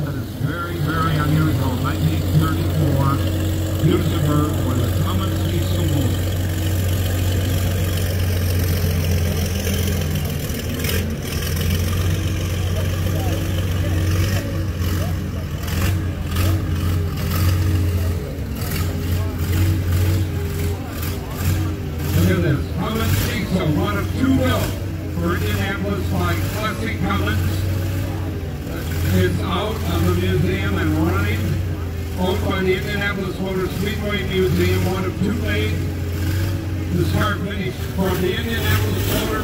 That is very, very unusual. 1934, Nuremberg was a common peaceful Look at this. So one of two mills for Indianapolis by Flexing Cummins. It's out of the museum and running. Owned by the Indianapolis Motor Speedway Museum, one of two made, The start finish from the Indianapolis Motor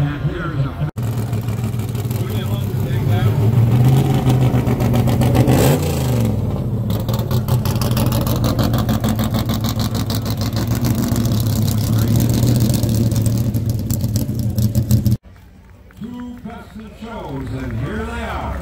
Down here is a shows, and here they are.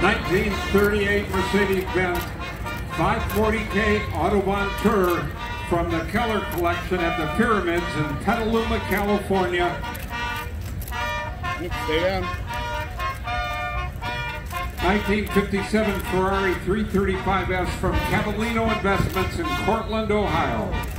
1938 Mercedes-Benz 540K Autobahn Kurier from the Keller Collection at the Pyramids in Petaluma, California. Stay down. 1957 Ferrari 335S from Cavallino Investments in Cortland, Ohio.